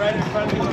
right in front of you.